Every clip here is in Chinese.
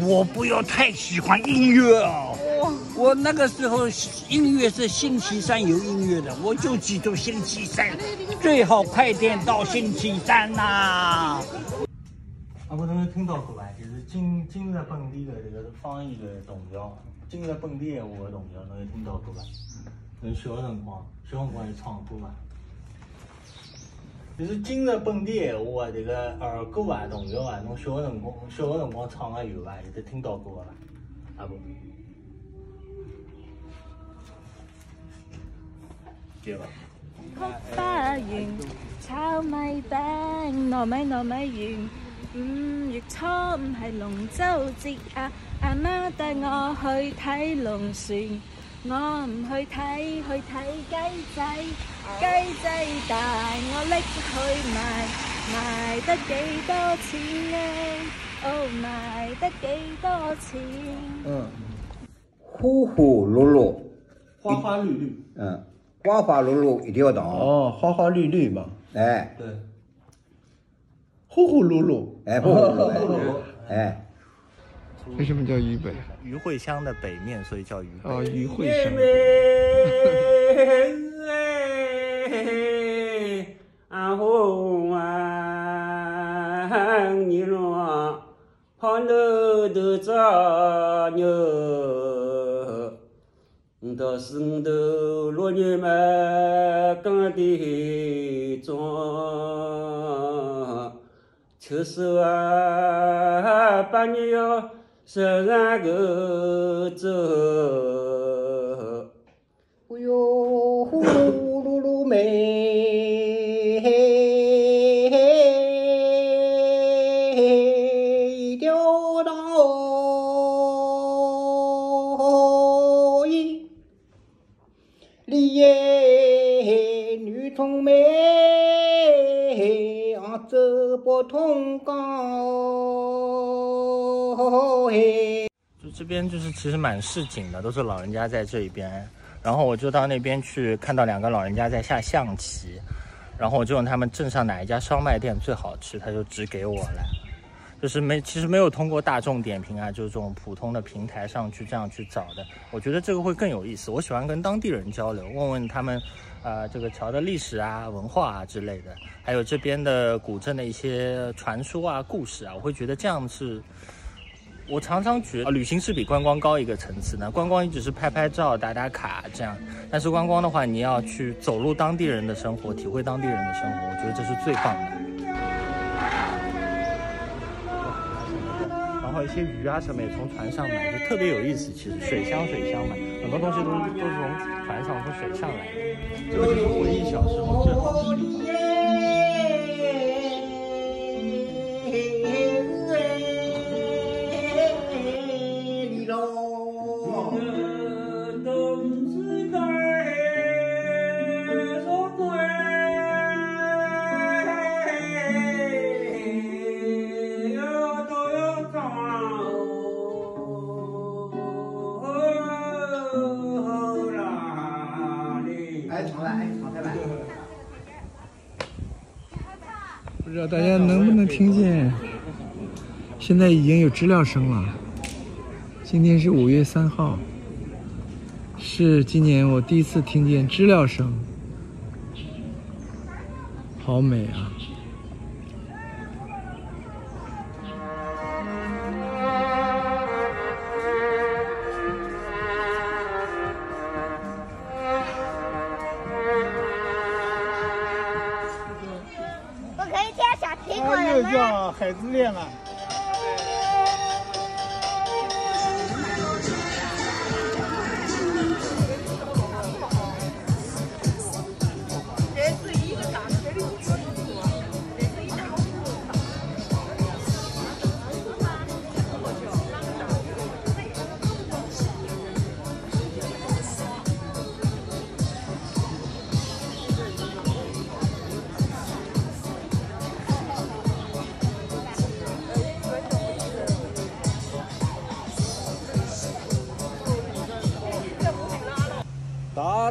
我不要太喜欢音乐啊！我那个时候音乐是星期三有音乐的，我就记住星期三，最好快点到星期三呐！啊，我能听到过吧？就是今今日本地的这个方言的童谣，今日本地闲话的童谣，能有听到过吧？侬小的辰光，小辰光有唱过吧？就是今日本地闲话啊，这个儿歌啊、童谣啊，侬小辰光、小个辰光唱的有伐？有得听到过伐？啊不？接吧。菊花园，炒米饼，糯米糯米圆。五月初五系龙舟节啊，阿妈带我去睇龙船。我唔去睇，去睇雞仔，雞仔大，我拎去賣，賣得幾多錢呢？哦，賣得幾多錢？嗯，花花绿绿，花花绿绿。嗯，花花绿绿一条道。哦，花花绿绿嘛。哎。对。呼呼噜噜。哎，呼呼噜噜。哎。为什么叫渝北？余会乡的北面，所以叫渝北。哦，余会乡。啊，你罗跑那的咋牛？到是我的落日嘛，干的庄，秋收啊，八月要。手上个走，哎呦，呼噜噜妹，通告。就这边就是其实蛮市井的，都是老人家在这一边。然后我就到那边去，看到两个老人家在下象棋。然后我就问他们镇上哪一家烧麦店最好吃，他就指给我了。就是没，其实没有通过大众点评啊，就是这种普通的平台上去这样去找的。我觉得这个会更有意思。我喜欢跟当地人交流，问问他们，呃，这个桥的历史啊、文化啊之类的，还有这边的古镇的一些传说啊、故事啊，我会觉得这样是。我常常觉得，旅行是比观光高一个层次的。观光你只是拍拍照、打打卡这样，但是观光的话，你要去走入当地人的生活，体会当地人的生活，我觉得这是最棒的。后一些鱼啊什么也从船上买，就特别有意思。其实水乡水乡嘛，很多东西都都是从船上从水上来的，这个就是回忆小时候最好的地方。不知道大家能不能听见？现在已经有知了声了。今天是五月三号，是今年我第一次听见知了声，好美啊！海之恋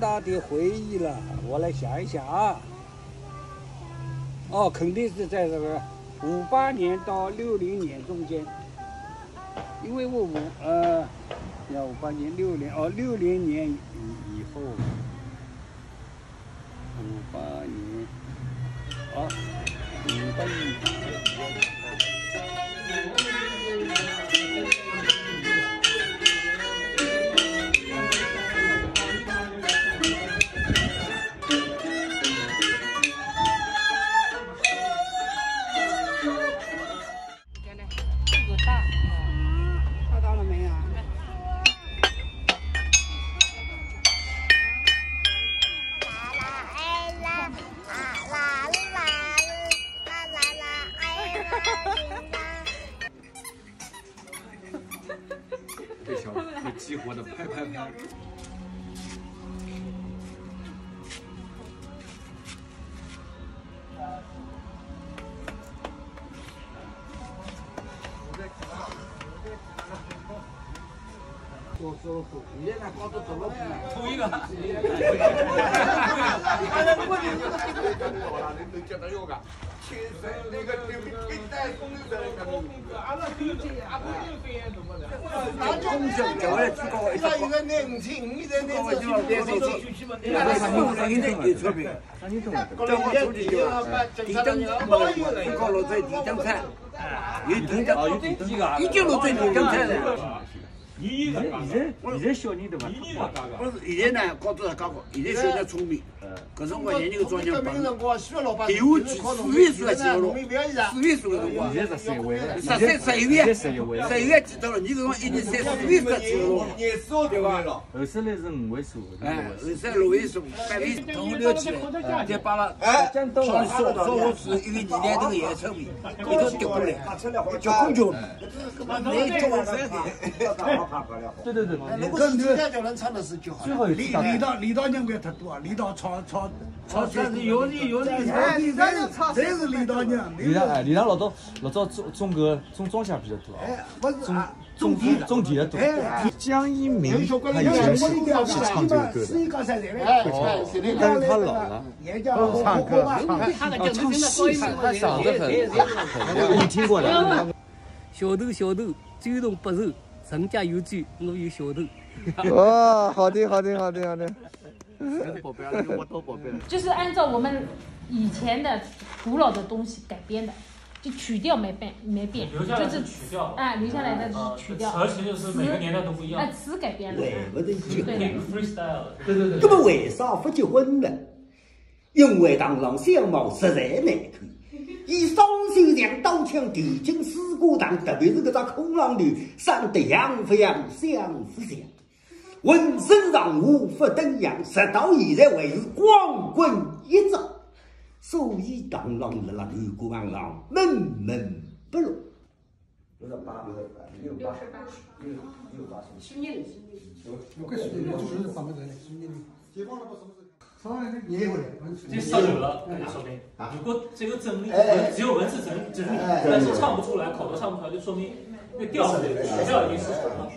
大的回忆了，我来想一想啊。哦，肯定是在这个五八年到六零年中间，因为我五呃，要五八年六年哦，六零年以以后，五八年，啊，五八年。你现在现在小人对伐？不是现在呢，高度还高过，现在小人聪明，搿辰光年龄个庄稼笨，第五句四位数的记录，四位数的辰光，现在十三位了，十三十一月，十一月记到了，你搿辰光一年三四位数的记录，对伐？后生来是五位数，哎，后三六位数，八位数，从六起来，再把了，哎，烧烧烧火是因为你来这个盐臭味，一头丢过来，叫公交，没对对对，如果是这样叫人唱的是就好。最后一次打李导李导娘不要太多啊，李导唱唱唱，但是有理有理，哎，你这就唱这是李导娘。李长哎，李长老早老早种种个种庄稼比较多，哎，不是啊，种地种地的多。江一鸣他以前是是唱这个歌的，是一个山人哎嘞。哎，是的。但是他老了，也叫唱歌唱戏，他嗓子很很，你听过的？小头小头，九动八手，人家有酒，我有小头。哦，好的好的好的好的。就是按照我们以前的古老的东西改编的，就曲调没变没变，留下就是曲调，啊留下来的就是曲调，而且就是每个年代都不一样哎，词改编了，对，不是结对婚。freestyle。对对对那么为啥不结婚呢？因为当郎相貌实在难看，以双手两刀枪，提进四过堂，特别是搿只空浪女，生得像不像，像不像？浑身上下不登样，直到现在还是光棍一只，所以当郎辣辣南国行上闷闷不乐。六十八，六十八，六十八，六六八岁。这杀人了，那就说明，如果这个证明文只有文字证证明，但是唱不出来，口头唱不出来，就说明那个调是。调已经失传了。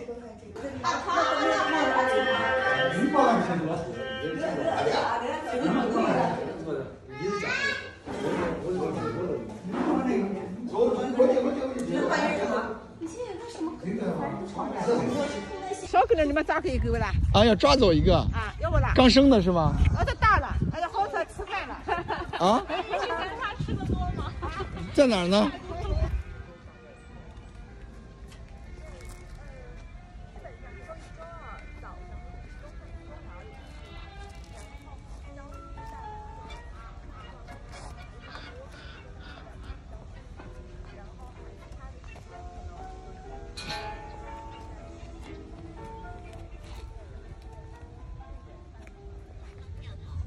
小狗呢？你们抓可以够啦？啊，要抓走一个，啊，要不啦？刚生的是吗？儿子大了，儿子好吃吃饭了。啊？平常它吃的多吗在哪儿呢？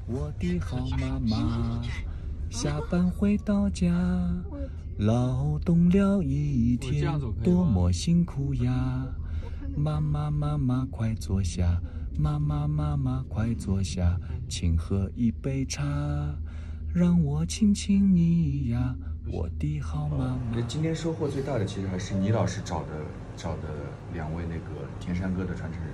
我的好妈妈，下班回到家，劳动了一天，多么辛苦呀！妈妈妈妈快坐下，妈妈妈妈快坐下，请喝一杯茶，让我亲亲你呀，我的好妈妈。那今天收获最大的其实还是倪老师找的找的两位那个田山歌的传承人，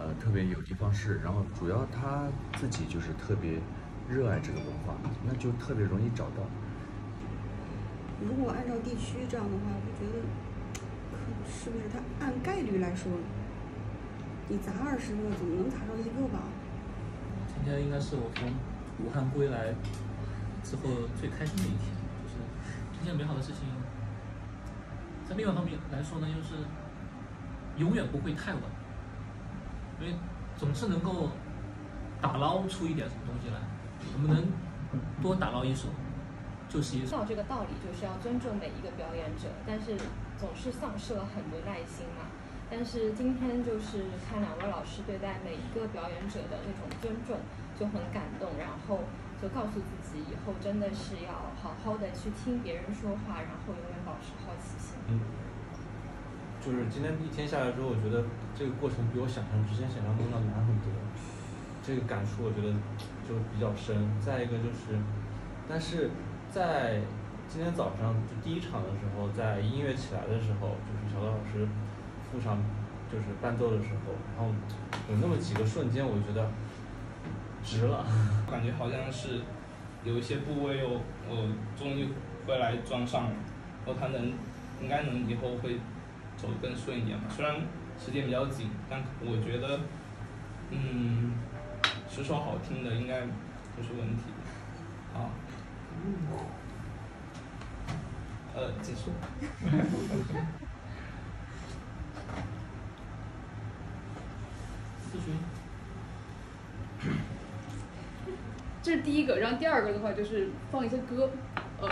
呃，特别有的方式，然后主要他自己就是特别热爱这个文化，那就特别容易找到。如果按照地区这样的话，我觉得可是不是？他按概率来说，你砸二十个，怎么能砸着一个吧？今天应该是我从武汉归来之后最开心的一天，就是这件美好的事情，在另外一方面来说呢，就是永远不会太晚，因为总是能够打捞出一点什么东西来，我们能多打捞一手。就是一道这个道理，就是要尊重每一个表演者，但是总是丧失了很多耐心嘛。但是今天就是看两位老师对待每一个表演者的那种尊重，就很感动。然后就告诉自己，以后真的是要好好的去听别人说话，然后永远保持好奇心。嗯，就是今天一天下来之后，我觉得这个过程比我想象之前想象中要难很多。这个感触我觉得就比较深。再一个就是，但是。在今天早上就第一场的时候，在音乐起来的时候，就是小刀老师附上就是伴奏的时候，然后有那么几个瞬间，我觉得值了。感觉好像是有一些部位又我终于回来装上了，然后他能应该能以后会走得更顺一点吧。虽然时间比较紧，但我觉得嗯，十首好听的应该不是问题。好。呃，结束。这是第一个，然后第二个的话就是放一些歌，呃，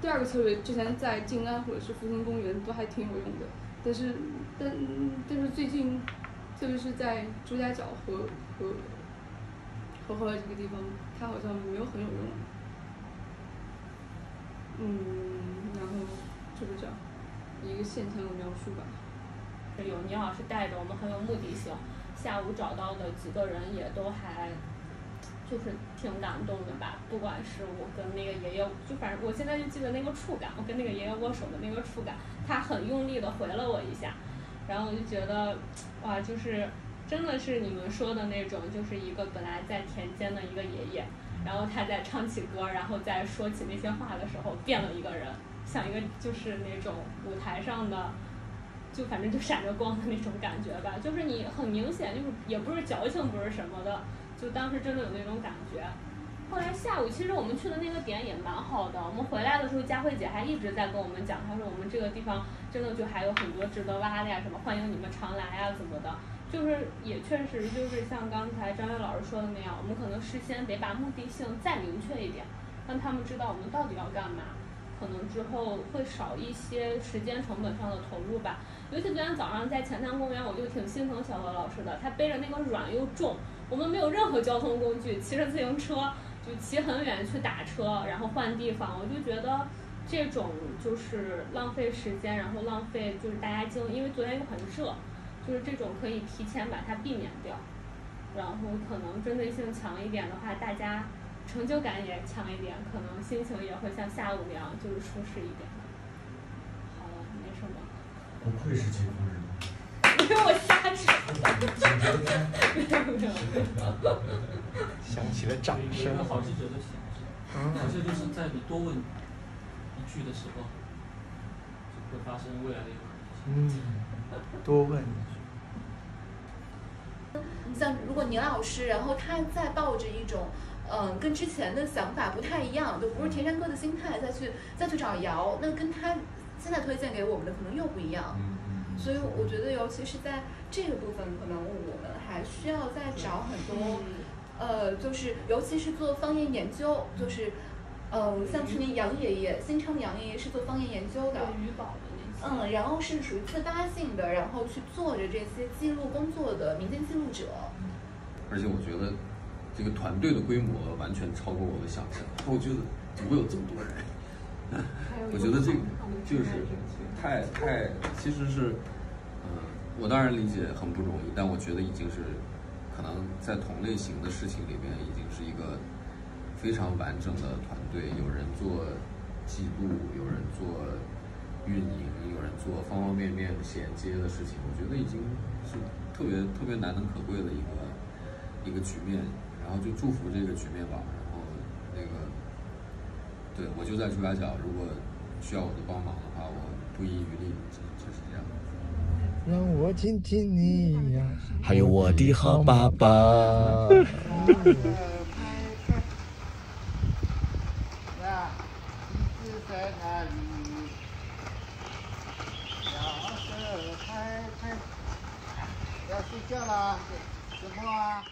第二个策略之前在静安或者是复兴公园都还挺有用的，但是但但是最近，特别是在朱家角和和和后来这个地方，它好像没有很有用。嗯，然后就是这样一个现象的描述吧。有倪老师带着我们很有目的性，下午找到的几个人也都还，就是挺感动的吧。不管是我跟那个爷爷，就反正我现在就记得那个触感，我跟那个爷爷握手的那个触感，他很用力的回了我一下，然后我就觉得，哇，就是真的是你们说的那种，就是一个本来在田间的一个爷爷。然后他在唱起歌，然后在说起那些话的时候，变了一个人，像一个就是那种舞台上的，就反正就闪着光的那种感觉吧。就是你很明显，就是也不是矫情，不是什么的，就当时真的有那种感觉。后来下午其实我们去的那个点也蛮好的，我们回来的时候，佳慧姐还一直在跟我们讲，她说我们这个地方真的就还有很多值得挖的呀，什么欢迎你们常来呀，怎么的。就是也确实就是像刚才张悦老师说的那样，我们可能事先得把目的性再明确一点，让他们知道我们到底要干嘛，可能之后会少一些时间成本上的投入吧。尤其昨天早上在前滩公园，我就挺心疼小何老师的，他背着那个软又重，我们没有任何交通工具，骑着自行车就骑很远去打车，然后换地方，我就觉得这种就是浪费时间，然后浪费就是大家精力，因为昨天又很热。就是这种可以提前把它避免掉，然后可能针对性强一点的话，大家成就感也强一点，可能心情也会像下午那样，就是舒适一点。好了，没什么。不愧是金夫人。你 给我瞎扯。响起了掌声。好记者的潜质，好像就是在你多问一句的时候，就会发生未来的一个可能性。嗯。多问。像如果倪老师，然后他再抱着一种，嗯，跟之前的想法不太一样，就不是田山哥的心态再去再去找瑶，那跟他现在推荐给我们的可能又不一样。所以我觉得，尤其是在这个部分，可能我们还需要再找很多，呃，就是尤其是做方言研究，就是，呃，像去年杨爷爷，新昌杨爷爷是做方言研究的。嗯，然后是属于自发性的，然后去做着这些记录工作的民间记录者。而且我觉得这个团队的规模完全超过我的想象。我觉得怎么会有这么多人？我觉得这个就是太太，其实是，嗯，我当然理解很不容易，但我觉得已经是可能在同类型的事情里面，已经是一个非常完整的团队。有人做记录，有人做。运营有人做方方面面衔接的事情，我觉得已经是特别特别难能可贵的一个一个局面，然后就祝福这个局面吧。然后那个，对我就在朱家角，如果需要我的帮忙的话，我不遗余力，就就是这样。让我亲亲你呀。还有我的好爸爸。要睡觉了，什么啊？